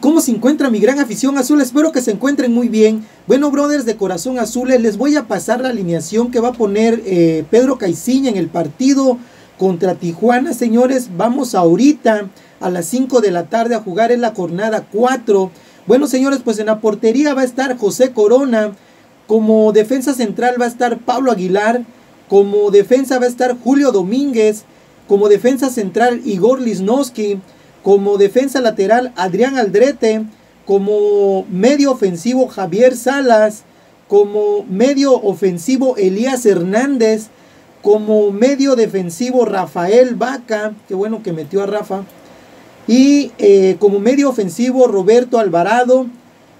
¿Cómo se encuentra mi gran afición azul? Espero que se encuentren muy bien. Bueno, brothers de corazón azul, les voy a pasar la alineación que va a poner eh, Pedro Caiciña en el partido contra Tijuana, señores. Vamos ahorita a las 5 de la tarde a jugar en la jornada 4. Bueno, señores, pues en la portería va a estar José Corona. Como defensa central va a estar Pablo Aguilar. Como defensa va a estar Julio Domínguez. Como defensa central Igor Lisnowski. Como defensa lateral, Adrián Aldrete. Como medio ofensivo, Javier Salas. Como medio ofensivo, Elías Hernández. Como medio defensivo, Rafael Vaca. Qué bueno que metió a Rafa. Y eh, como medio ofensivo, Roberto Alvarado.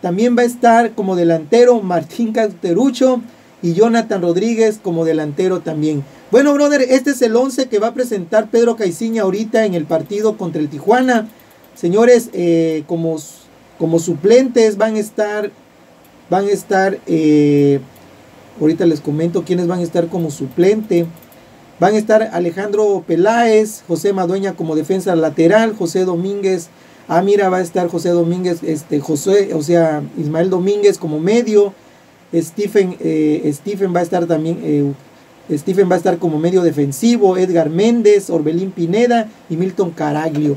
También va a estar como delantero Martín Caterucho y Jonathan Rodríguez como delantero también. Bueno, brother, este es el 11 que va a presentar Pedro Caiciña ahorita en el partido contra el Tijuana. Señores, eh, como, como suplentes van a estar, van a estar, eh, ahorita les comento quiénes van a estar como suplente. Van a estar Alejandro Peláez, José Madueña como defensa lateral, José Domínguez, ah mira, va a estar José Domínguez, este José, o sea, Ismael Domínguez como medio, Stephen, eh, Stephen va a estar también, Stephen va a estar como medio defensivo, Edgar Méndez, Orbelín Pineda y Milton Caraglio.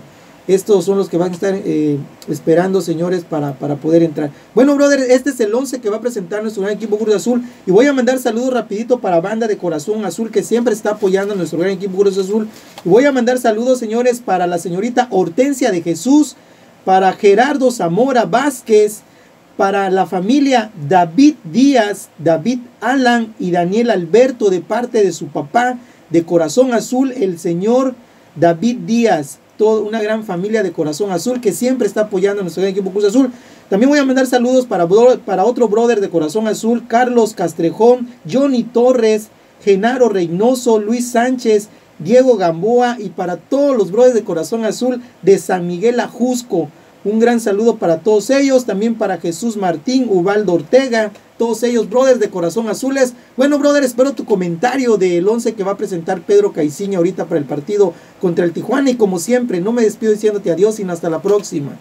Estos son los que van a estar eh, esperando, señores, para, para, poder entrar. Bueno, brother, este es el 11 que va a presentar nuestro gran equipo Cruz Azul. Y voy a mandar saludos rapidito para Banda de Corazón Azul, que siempre está apoyando a nuestro gran equipo Cruz Azul. Y voy a mandar saludos, señores, para la señorita Hortensia de Jesús, para Gerardo Zamora Vázquez, para la familia David Díaz, David Alan y Daniel Alberto de parte de su papá de Corazón Azul, el señor David Díaz. Toda una gran familia de Corazón Azul que siempre está apoyando a nuestro equipo Cruz Azul. También voy a mandar saludos para, para otro brother de Corazón Azul, Carlos Castrejón, Johnny Torres, Genaro Reynoso, Luis Sánchez, Diego Gamboa y para todos los brothers de Corazón Azul de San Miguel Ajusco. Un gran saludo para todos ellos, también para Jesús Martín, Ubaldo Ortega, todos ellos, brothers de corazón azules. Bueno, brother, espero tu comentario del 11 que va a presentar Pedro Caiciña ahorita para el partido contra el Tijuana. Y como siempre, no me despido diciéndote adiós, sino hasta la próxima.